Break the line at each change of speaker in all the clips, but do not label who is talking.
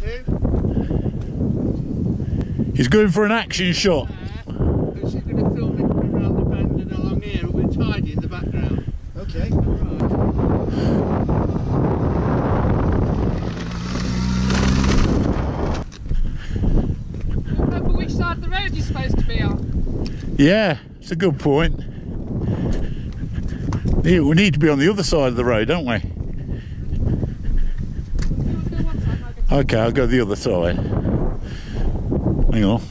too.
He's going for an action shot.
And she's going to film it around the bend and along here with Teide in the background.
Okay.
Remember which side of the road you're supposed to be on?
Yeah, it's a good point. Yeah, we need to be on the other side of the road, don't we?
You want to go one side, I'll go
Okay, I'll go the other side. Hang on.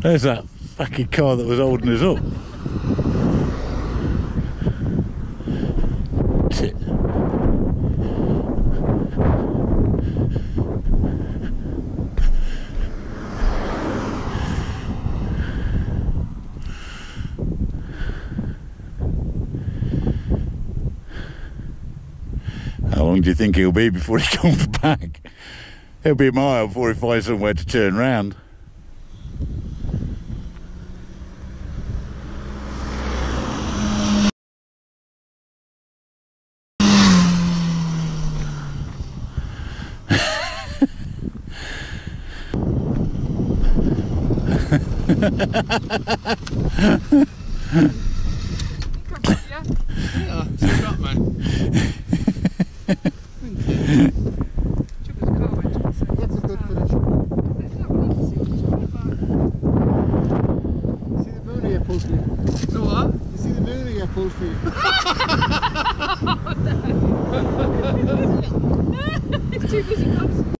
There's that fucking car that was holding us up. How long do you think he'll be before he comes back? He'll be a mile before he finds somewhere to turn round.
Come on, yeah.
Yeah, she's got man.
Jump in the car, wait, jump in the
That's a good finish. You see the moon here post for you.
So what?
You see the moon here post for you.
It's too busy,